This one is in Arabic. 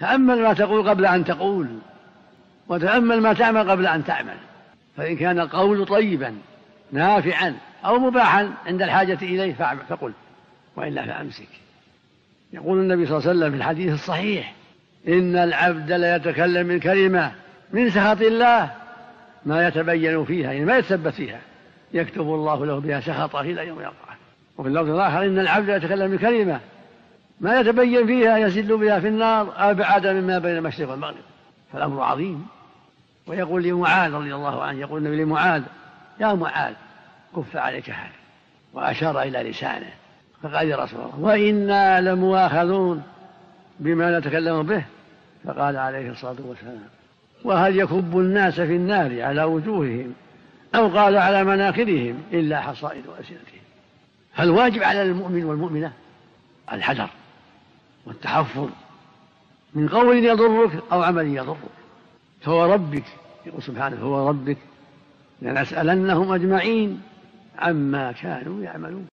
تأمل ما تقول قبل أن تقول وتأمل ما تعمل قبل أن تعمل. فإن كان القول طيبا نافعا أو مباحا عند الحاجة إليه فقل وإلا فأمسك. يقول النبي صلى الله عليه وسلم في الحديث الصحيح إن العبد ليتكلم من كلمة من سخط الله ما يتبين فيها يعني ما يتثبت فيها. يكتب الله له بها سخطه إلى يوم يلقاه وفي اللفظ الآخر إن العبد يتكلم من كلمة ما يتبين فيها يزل بها في النار أبعد مما بين المشرق والمغرب. فالأمر عظيم. ويقول لمعاذ رضي الله عنه يقول النبي لمعاذ يا معاذ كف عليك هذا. وأشار إلى لسانه. فقال يا رسول الله وإنا لمؤاخذون بما نتكلم به. فقال عليه الصلاة والسلام وهل يكب الناس في النار على وجوههم أو قال على مناخرهم إلا حصائد ألسنتهم فالواجب على المؤمن والمؤمنة؟ الحذر. والتحفظ من قول يضرك أو عمل يضرك. فهو ربك يقول سبحانه هو ربك. لنسألنهم أجمعين عما كانوا يعملون.